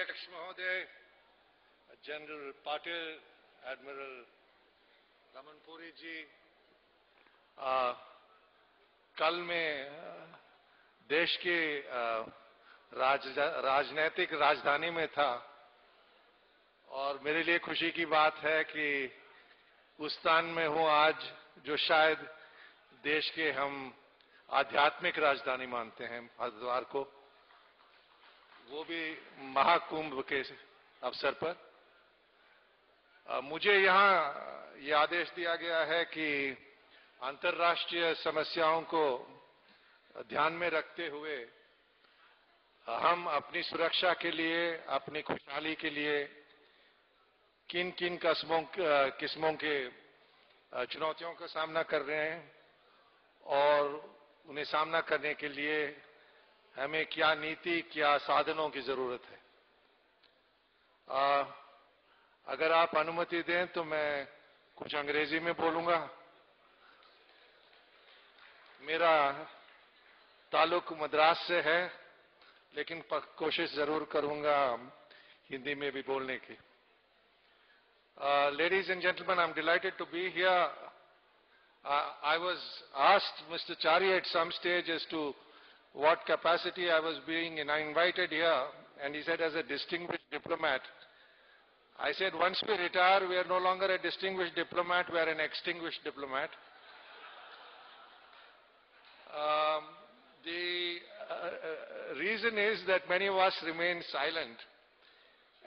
अध्यक्ष महोदय general Patil admiral Ramanpuri ji आ, कल में देश के राज, राजनैतिक राजधानी में था। और मेरे लिए खुशी की बात है कि उस स्थान में हूँ आज जो शायद देश के हम आध्यात्मिक राजधानी मानते हैं हरिद्वार को। वो भी महाकुंभ के अवसर पर। मुझे यहाँ ये आदेश दिया गया है कि अंतर्राष्ट्रीय समस्याओं को ध्यान में रखते हुए हम अपनी सुरक्षा के लिए, अपनी खुशहाली के लिए किन किन कस्मों, किस्मों के चुनौतियों का सामना कर रहे हैं और उन्हें सामना करने के लिए हमें क्या नीति क्या साधनों की ज़रूरत है? आ, अगर आप अनुमति दें तो मैं कुछ अंग्रेज़ी में बोलूँगा। मेरा ताल्लुक मद्रास से है लेकिन कोशिश ज़रूर करूँगा हिंदी में भी बोलने की। Ladies and gentleman I am delighted to be here I was asked mister Chari at some stage as to what capacity I was being in, invited here, and he said as a distinguished diplomat. I said once we retire, we are no longer a distinguished diplomat, we are an extinguished diplomat. Um, the uh, uh, reason is that many of us remain silent,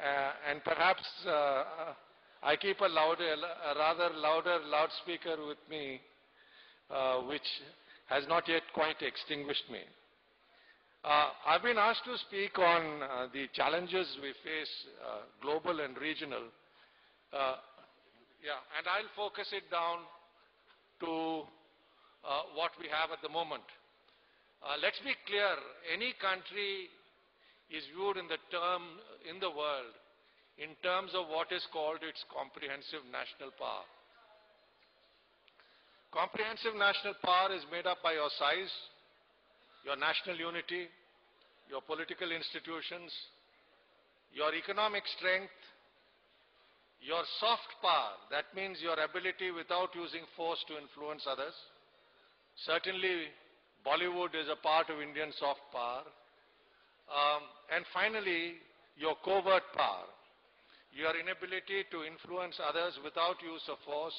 uh, and perhaps uh, I keep a, louder, a rather louder loudspeaker with me, uh, which has not yet quite extinguished me. Uh, I've been asked to speak on uh, the challenges we face, uh, global and regional. yeah, and I'll focus it down to what we have at the moment. let's be clear, any country is viewed in the term, in the world, in terms of what is called its comprehensive national power. Comprehensive national power is made up by your size, your national unity, your political institutions, your economic strength, your soft power, that means your ability without using force to influence others. Certainly, Bollywood is a part of Indian soft power. Um, and finally, your covert power, your inability to influence others without use of force,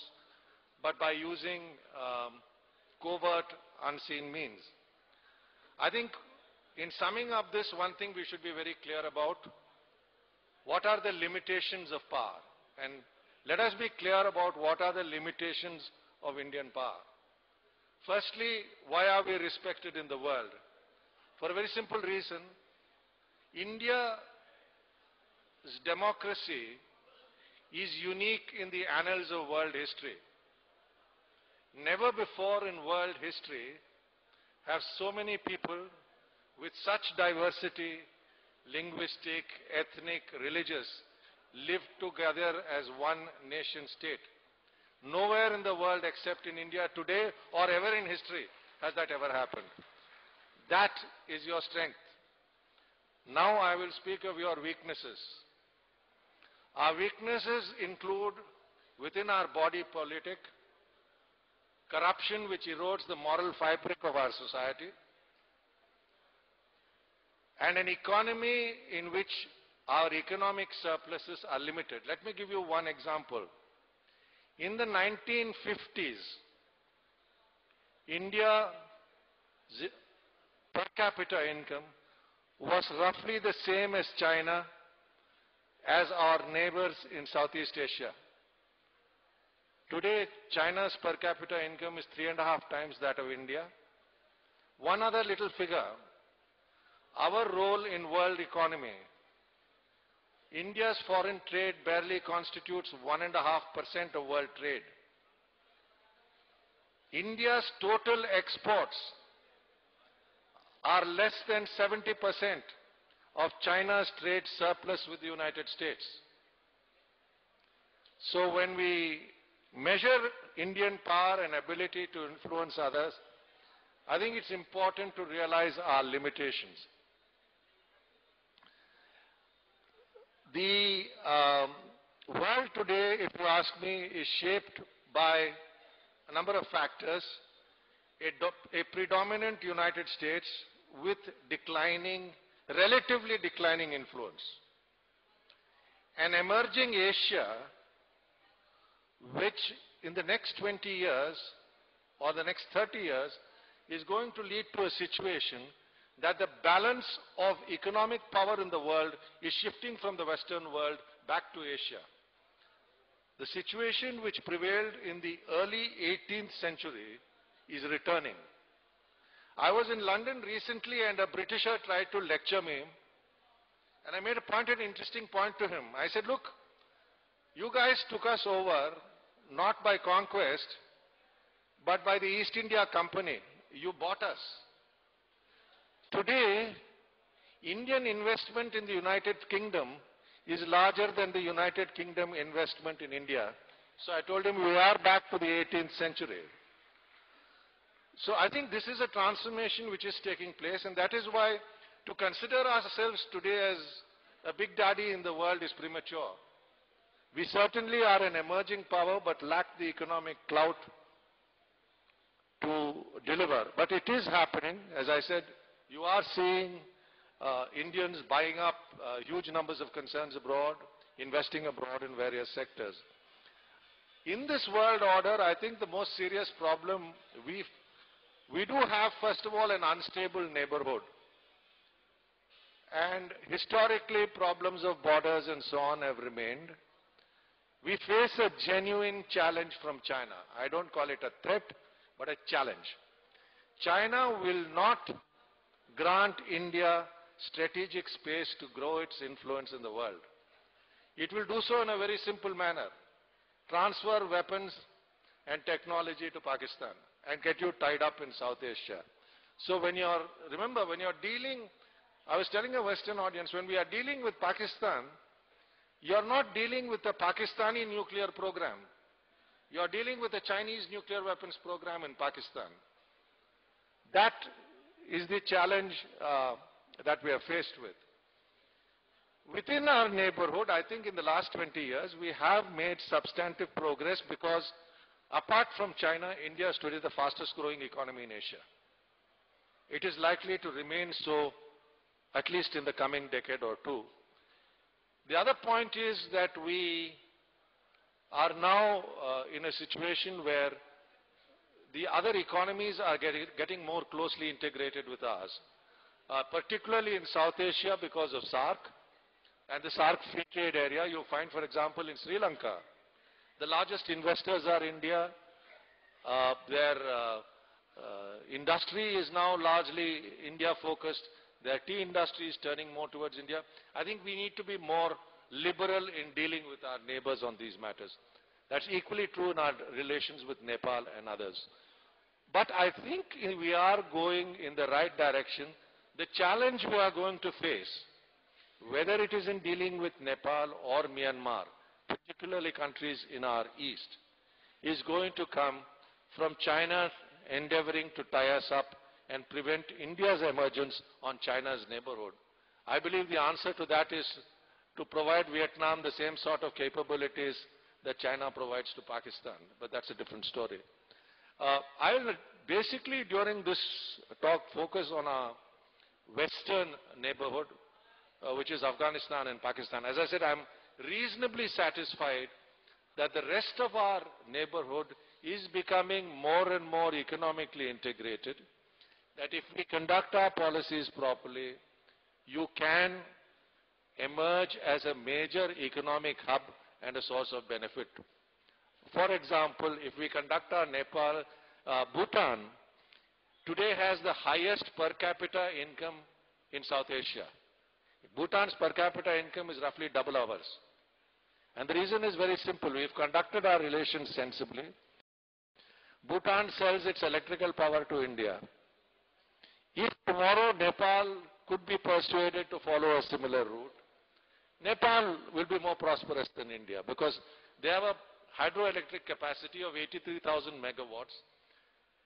but by using um, covert, unseen means. I think in summing up this, one thing we should be very clear about, what are the limitations of power? And let us be clear about what are the limitations of Indian power. Firstly, why are we respected in the world? For a very simple reason, India's democracy is unique in the annals of world history. Never before in world history have so many people with such diversity, linguistic, ethnic, religious, lived together as one nation state. Nowhere in the world except in India today or ever in history has that ever happened. That is your strength. Now I will speak of your weaknesses. Our weaknesses include within our body politic, corruption which erodes the moral fabric of our society, and an economy in which our economic surpluses are limited. Let me give you one example. In the 1950s, India's per capita income was roughly the same as China as our neighbors in Southeast Asia. Today, China's per capita income is three and a half times that of India. One other little figure, our role in world economy. India's foreign trade barely constitutes 1.5% of world trade. India's total exports are less than 70% of China's trade surplus with the United States. So when we measure Indian power and ability to influence others, I think it's important to realize our limitations. the um, world today, if you ask me, is shaped by a number of factors. A, a predominant United States with declining, relatively declining influence. An emerging Asia, which in the next 20 years or the next 30 years is going to lead to a situation that the balance of economic power in the world is shifting from the Western world back to Asia. The situation which prevailed in the early 18th century is returning. I was in London recently and a Britisher tried to lecture me and I made a point, an interesting point to him. I said, look, you guys took us over not by conquest, but by the East India Company. You bought us. Today, Indian investment in the United Kingdom is larger than the United Kingdom investment in India. So I told him we are back to the 18th century. So I think this is a transformation which is taking place and that is why to consider ourselves today as a big daddy in the world is premature. We certainly are an emerging power but lack the economic clout to deliver. But it is happening. As I said, you are seeing uh, Indians buying up uh, huge numbers of concerns abroad, investing abroad in various sectors. In this world order, I think the most serious problem we we do have, first of all, an unstable neighborhood. And historically, problems of borders and so on have remained. We face a genuine challenge from China. I don't call it a threat, but a challenge. China will not grant India strategic space to grow its influence in the world. It will do so in a very simple manner. Transfer weapons and technology to Pakistan and get you tied up in South Asia. So when you're, remember, when you're dealing, I was telling a Western audience, when we are dealing with Pakistan, you're not dealing with the Pakistani nuclear program. You're dealing with the Chinese nuclear weapons program in Pakistan. That is the challenge uh, that we are faced with. Within our neighborhood, I think in the last 20 years, we have made substantive progress because apart from China, India is today the fastest growing economy in Asia. It is likely to remain so at least in the coming decade or two. The other point is that we are now uh, in a situation where the other economies are getting, more closely integrated with us, uh, particularly in South Asia because of SAARC and the SAARC free trade area. You find, for example, in Sri Lanka, the largest investors are India. Uh, their uh, uh, industry is now largely India focused. Their tea industry is turning more towards India. I think we need to be more liberal in dealing with our neighbors on these matters. That's equally true in our relations with Nepal and others. But I think we are going in the right direction. The challenge we are going to face, whether it is in dealing with Nepal or Myanmar, particularly countries in our east, is going to come from China endeavoring to tie us up and prevent India's emergence on China's neighborhood. I believe the answer to that is to provide Vietnam the same sort of capabilities that China provides to Pakistan, but that's a different story. Uh, I will basically during this talk focus on our western neighborhood, uh, which is Afghanistan and Pakistan. As I said, I'm reasonably satisfied that the rest of our neighborhood is becoming more and more economically integrated, that if we conduct our policies properly, you can emerge as a major economic hub and a source of benefit for example, if we conduct our Nepal, uh, Bhutan today has the highest per capita income in South Asia. Bhutan's per capita income is roughly double ours. And the reason is very simple. We've conducted our relations sensibly. Bhutan sells its electrical power to India. If tomorrow Nepal could be persuaded to follow a similar route, Nepal will be more prosperous than India because they have a hydroelectric capacity of 83,000 megawatts.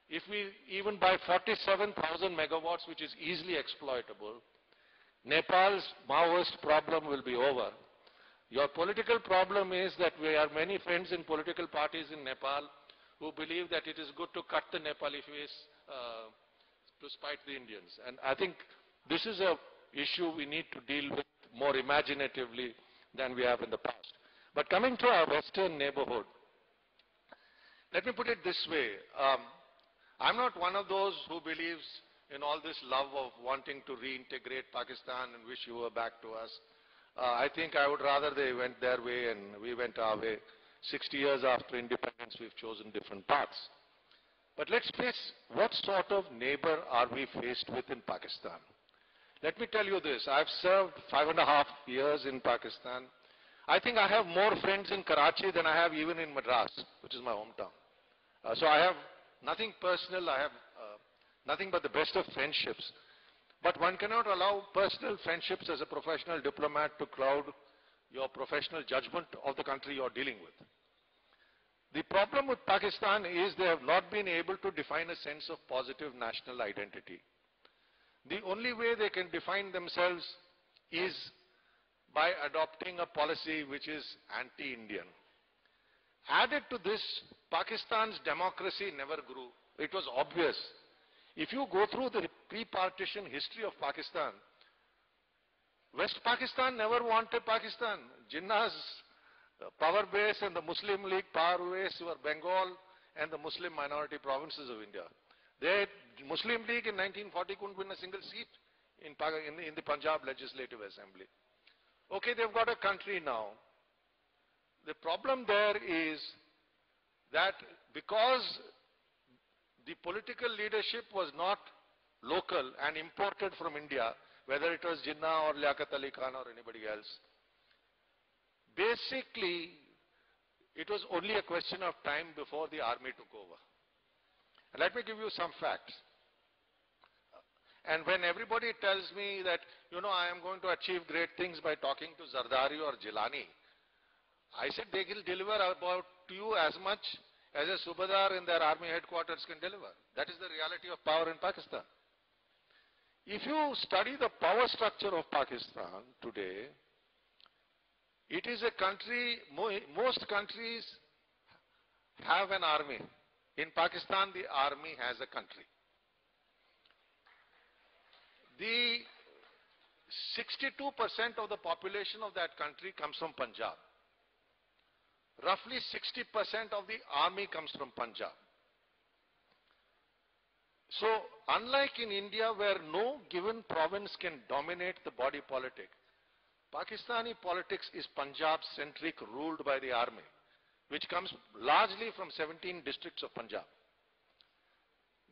If we even buy 47,000 megawatts, which is easily exploitable, Nepal's Maoist problem will be over. Your political problem is that we have many friends in political parties in Nepal who believe that it is good to cut the Nepali face uh, to spite the Indians. And I think this is a issue we need to deal with more imaginatively than we have in the past. But coming to our western neighborhood, let me put it this way. Um, I'm not one of those who believes in all this love of wanting to reintegrate Pakistan and wish you were back to us. Uh, I think I would rather they went their way and we went our way. 60 years after independence, we've chosen different paths. But let's face what sort of neighbor are we faced with in Pakistan? Let me tell you this. I've served five and a half years in Pakistan. I think I have more friends in Karachi than I have even in Madras, which is my hometown. Uh, so I have nothing personal. I have uh, nothing but the best of friendships. But one cannot allow personal friendships as a professional diplomat to cloud your professional judgment of the country you're dealing with. The problem with Pakistan is they have not been able to define a sense of positive national identity. The only way they can define themselves is by adopting a policy which is anti-Indian. Added to this, Pakistan's democracy never grew. It was obvious if you go through the pre-partition history of Pakistan, West Pakistan never wanted Pakistan. Jinnah's power base and the Muslim League power base were Bengal and the Muslim minority provinces of India. The Muslim League in 1940 couldn't win a single seat in, in, in the Punjab Legislative Assembly. Okay, they've got a country now. The problem there is that because the political leadership was not local and imported from India, whether it was Jinnah or Liaquat Ali Khan or anybody else. Basically, it was only a question of time before the army took over. Let me give you some facts. And when everybody tells me that, you know, I am going to achieve great things by talking to Zardari or Jilani, I said they will deliver about you as much as a Subadar in their army headquarters can deliver. That is the reality of power in Pakistan. If you study the power structure of Pakistan today, it is a country, most countries have an army. In Pakistan, the army has a country. The 62% of the population of that country comes from Punjab roughly 60% of the army comes from Punjab. So, unlike in India where no given province can dominate the body politic, Pakistani politics is Punjab-centric, ruled by the army, which comes largely from 17 districts of Punjab.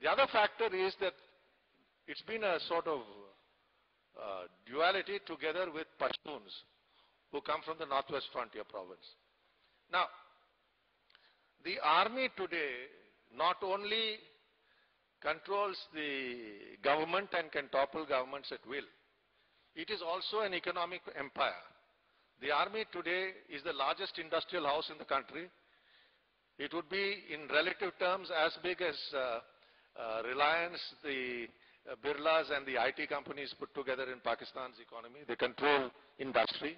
The other factor is that it's been a sort of uh, duality together with Pashtuns, who come from the northwest frontier province. Now, the army today not only controls the government and can topple governments at will, it is also an economic empire. The army today is the largest industrial house in the country. It would be in relative terms as big as uh, uh, Reliance, the uh, Birlas and the IT companies put together in Pakistan's economy. They control industry.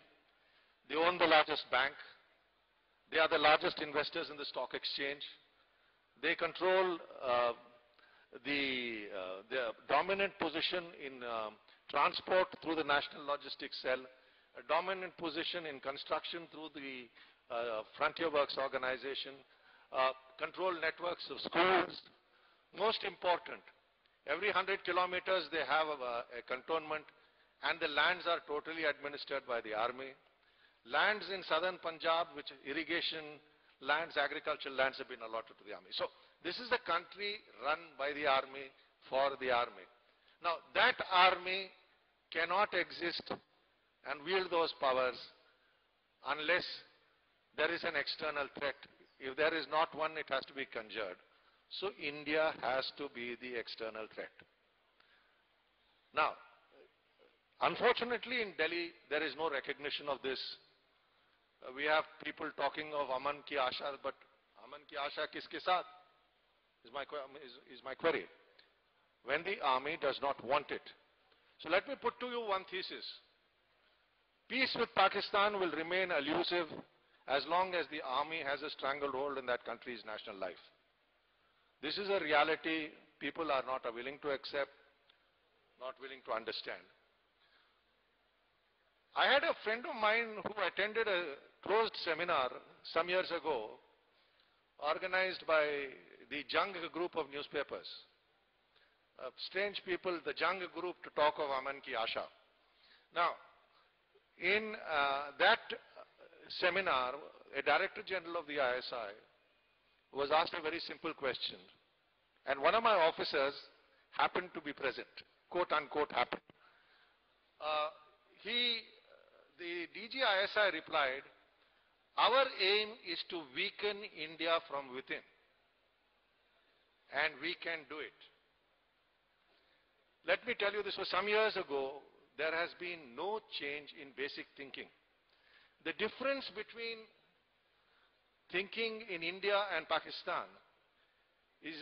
They own the largest bank. They are the largest investors in the stock exchange. They control uh, the, uh, dominant position in uh, transport through the National Logistics Cell, a dominant position in construction through the uh, Frontier Works organization, uh, control networks of schools. Most important, every 100 kilometers they have a, a cantonment and the lands are totally administered by the army. Lands in southern Punjab, which irrigation lands, agricultural lands have been allotted to the army. So this is a country run by the army for the army. Now that army cannot exist and wield those powers unless there is an external threat. If there is not one, it has to be conjured. So India has to be the external threat. Now, unfortunately in Delhi, there is no recognition of this uh, we have people talking of Aman ki Asha, but Aman ki Asha kiske saath? Is my, is, is my query. When the army does not want it. So let me put to you one thesis. Peace with Pakistan will remain elusive as long as the army has a stranglehold in that country's national life. This is a reality people are not willing to accept, not willing to understand. I had a friend of mine who attended a closed seminar some years ago organized by the Jung group of newspapers. Uh, strange people, the Jung group to talk of Aman ki Asha. Now, in uh, that seminar, a Director General of the ISI was asked a very simple question. And one of my officers happened to be present, quote unquote happened. Uh, he, the DGISI replied, our aim is to weaken India from within. And we can do it. Let me tell you, this was some years ago there has been no change in basic thinking. The difference between thinking in India and Pakistan is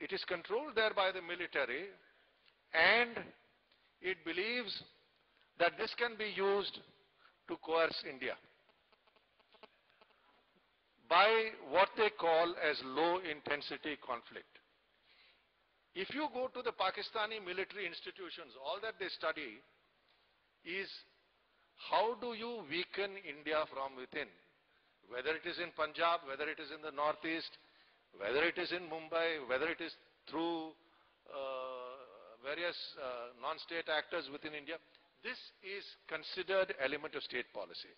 it is controlled there by the military and it believes that this can be used to coerce India by what they call as low intensity conflict. If you go to the Pakistani military institutions, all that they study is how do you weaken India from within? Whether it is in Punjab, whether it is in the northeast, whether it is in Mumbai, whether it is through uh, various uh, non-state actors within India, this is considered element of state policy.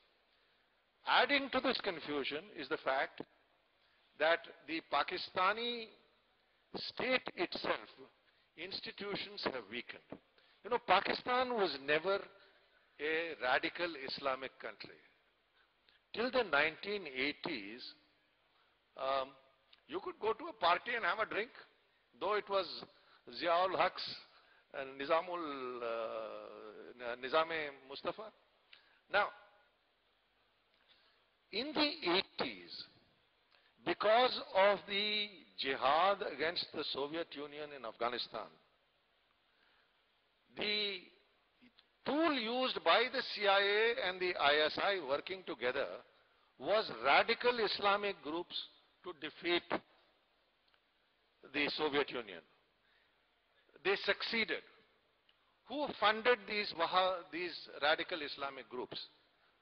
Adding to this confusion is the fact that the Pakistani state itself, institutions have weakened. You know, Pakistan was never a radical Islamic country. Till the 1980s, um, you could go to a party and have a drink, though it was Ziaul Haq's and Nizamul, uh, Nizame Mustafa. Now, in the 80s, because of the jihad against the Soviet Union in Afghanistan, the tool used by the CIA and the ISI working together was radical Islamic groups to defeat the Soviet Union. They succeeded. Who funded these, these radical Islamic groups?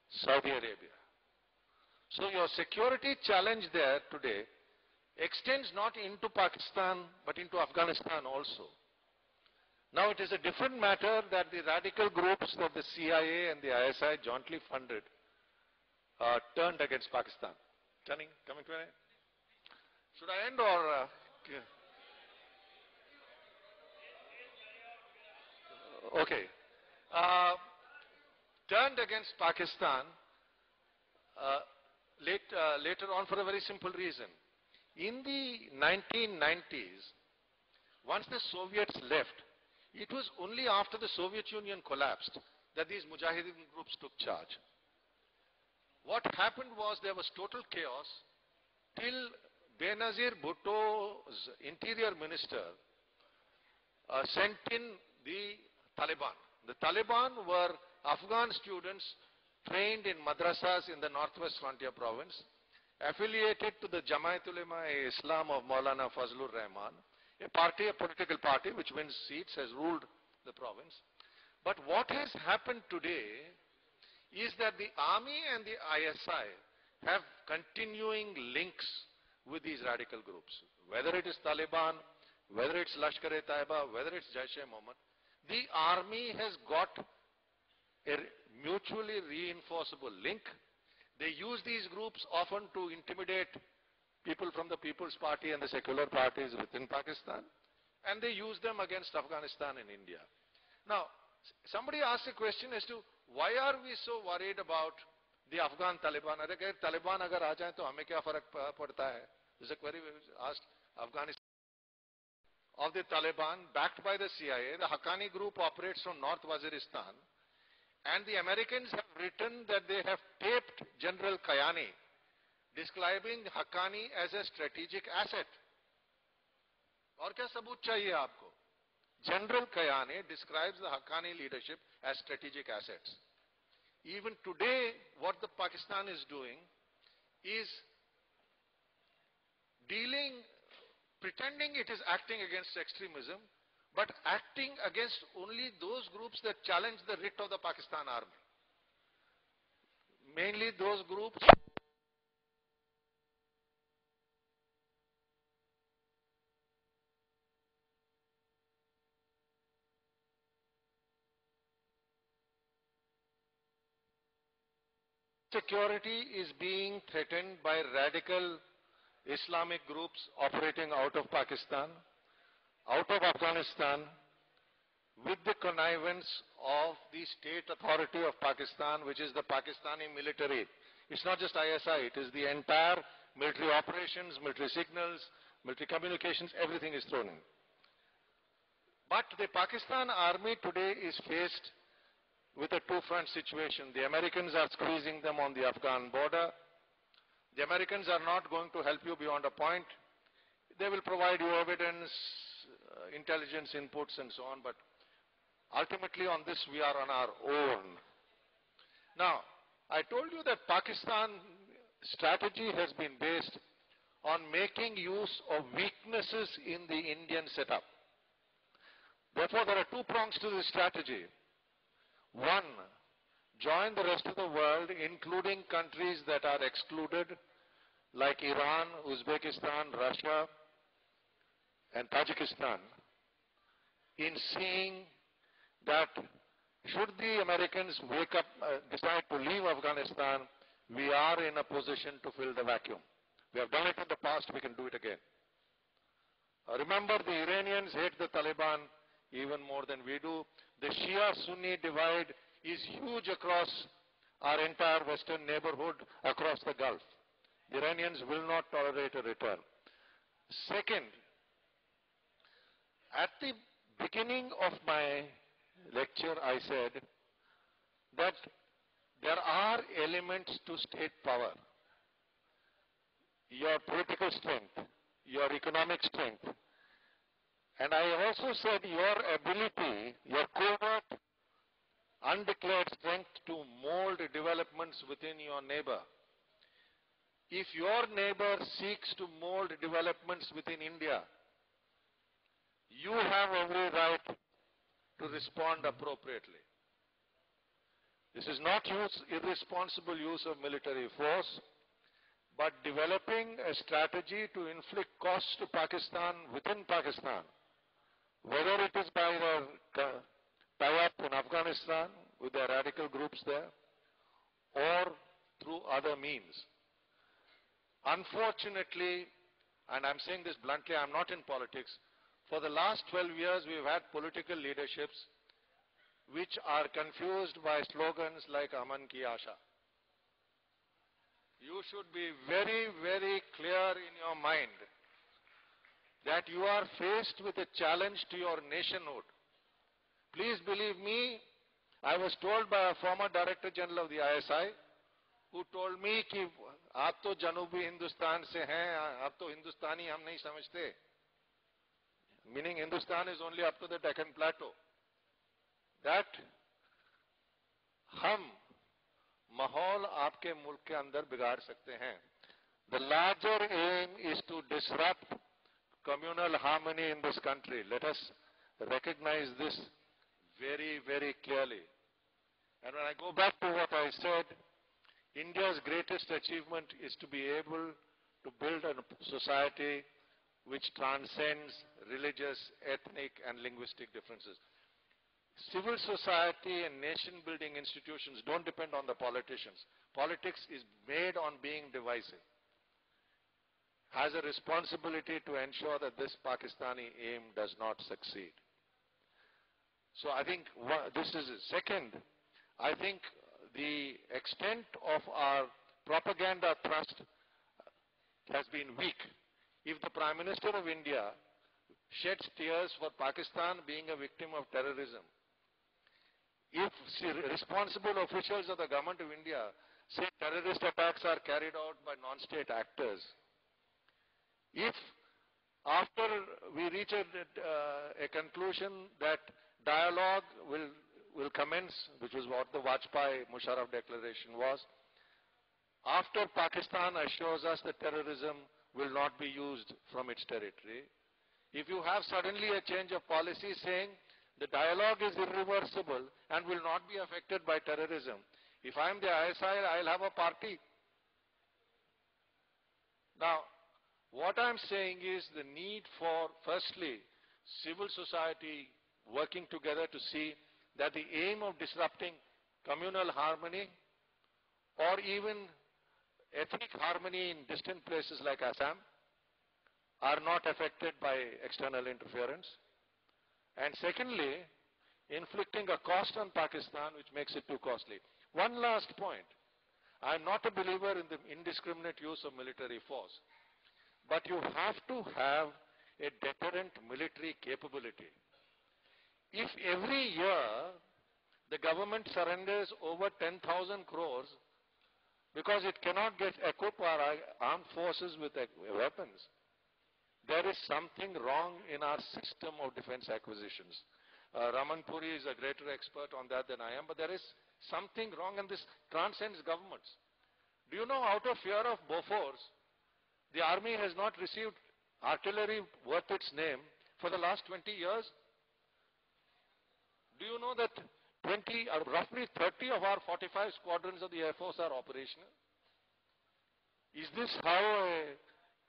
Saudi Arabia. So your security challenge there today extends not into Pakistan but into Afghanistan also. Now it is a different matter that the radical groups that the CIA and the ISI jointly funded uh, turned against Pakistan. Turning, coming to an end. Should I end or? Uh, okay. Uh, turned against Pakistan uh, late, uh, later on for a very simple reason. In the 1990s, once the Soviets left, it was only after the Soviet Union collapsed that these Mujahideen groups took charge. What happened was there was total chaos till Benazir Bhutto's interior minister uh, sent in the Taliban. The Taliban were Afghan students trained in madrasas in the northwest frontier province, affiliated to the Jamaat Ulema Islam of Maulana Fazlur Rahman, a party, a political party which wins seats, has ruled the province. But what has happened today is that the army and the ISI have continuing links with these radical groups. Whether it is Taliban, whether it's Lashkar-e-Taiba, whether it's Jaish-e-Mohammed, the army has got a mutually reinforceable link. They use these groups often to intimidate people from the People's Party and the secular parties within Pakistan, and they use them against Afghanistan and India. Now, somebody asked a question as to why are we so worried about the Afghan Taliban? अरे Taliban अगर आ जाए तो हमें क्या फर्क पड़ता है? This is a query asked Afghanistan. Of the Taliban, backed by the CIA, the Haqqani group operates from North Waziristan And the Americans have written that they have taped General Kayani, describing Haqqani as a strategic asset. Aur kya saboot chahiye aapko? General Kayani describes the Haqqani leadership as strategic assets. Even today, what the Pakistan is doing is dealing, pretending it is acting against extremism, but acting against only those groups that challenge the writ of the Pakistan army. Mainly those groups security is being threatened by radical Islamic groups operating out of Pakistan, out of Afghanistan, with the connivance of the state authority of Pakistan, which is the Pakistani military. It's not just ISI, it is the entire military operations, military signals, military communications, everything is thrown in. But the Pakistan army today is faced with a two-front situation. The Americans are squeezing them on the Afghan border. The Americans are not going to help you beyond a point. They will provide you evidence, Uh, intelligence inputs and so on, but ultimately on this we are on our own. Now, I told you that Pakistan strategy has been based on making use of weaknesses in the Indian setup. Therefore, there are two prongs to this strategy. One, join the rest of the world, including countries that are excluded, like Iran, Uzbekistan, Russia, and Tajikistan, in seeing that should the Americans wake up, uh, decide to leave Afghanistan, we are in a position to fill the vacuum. We have done it in the past, we can do it again. Uh, remember, the Iranians hate the Taliban even more than we do. The Shia-Sunni divide is huge across our entire western neighborhood, across the Gulf. The Iranians will not tolerate a return. Second, at the beginning of my lecture, I said that there are elements to state power. Your political strength, your economic strength, and I also said your ability, your covert, undeclared strength to mold developments within your neighbor. If your neighbor seeks to mold developments within India, you have every right to respond appropriately. This is not use, irresponsible use of military force, but developing a strategy to inflict costs to Pakistan within Pakistan whether it is by the tie-up in Afghanistan with the radical groups there or through other means. Unfortunately, and I'm saying this bluntly, I'm not in politics, for the last 12 years we've had political leaderships which are confused by slogans like Aman Ki Asha. You should be very, very clear in your mind that you are faced with a challenge to your nationhood. Please believe me, I was told by a former Director General of the ISI who told me कि आप तो जनूबी हिंदुस्तान से हैं आप तो हिंदुस्तानी हम नहीं समझते meaning Hindustan is only up to the Deccan Plateau. That हम माहौल आपके मुल्क के अंदर बिगाड़ सकते हैं The larger aim is to disrupt communal harmony in this country. Let us recognize this very, very clearly. And when I go back to what I said, India's greatest achievement is to be able to build a society which transcends religious, ethnic, and linguistic differences. Civil society and nation building institutions don't depend on the politicians. Politics is made on being divisive has a responsibility to ensure that this Pakistani aim does not succeed. So I think this is it. Second, I think the extent of our propaganda thrust has been weak. If the Prime Minister of India sheds tears for Pakistan being a victim of terrorism, if responsible officials of the government of India say terrorist attacks are carried out by non-state actors, if after we reach a, uh, a conclusion that dialogue will, will commence, which was what the Vajpayee-Musharraf declaration was. After Pakistan assures us that terrorism will not be used from its territory, if you have suddenly a change of policy saying the dialogue is irreversible and will not be affected by terrorism, if I'm the ISI, I'll have a party. Now, what I'm saying is the need for, firstly, civil society working together to see that the aim of disrupting communal harmony or even ethnic harmony in distant places like Assam are not affected by external interference. And secondly, inflicting a cost on Pakistan which makes it too costly. One last point. I'm not a believer in the indiscriminate use of military force. But you have to have a deterrent military capability. If every year the government surrenders over 10,000 crores because it cannot get equip our armed forces with weapons, there is something wrong in our system of defense acquisitions. Uh, Raman Puri is a greater expert on that than I am, but there is something wrong and this transcends governments. Do you know out of fear of Bofors, the army has not received artillery worth its name for the last 20 years? Do you know that 20, or roughly 30 of our 45 squadrons of the Air Force are operational? Is this how a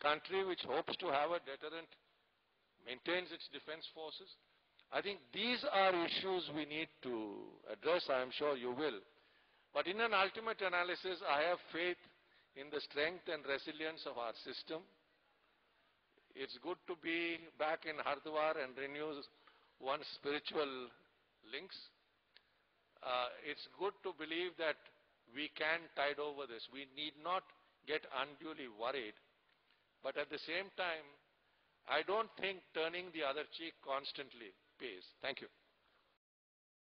country which hopes to have a deterrent maintains its defense forces? I think these are issues we need to address. I am sure you will. But in an ultimate analysis, I have faith in the strength and resilience of our system. It's good to be back in Hardwar and renew one's spiritual links. Uh, it's good to believe that we can tide over this. We need not get unduly worried but at the same time, I don't think turning the other cheek constantly pays. Thank you.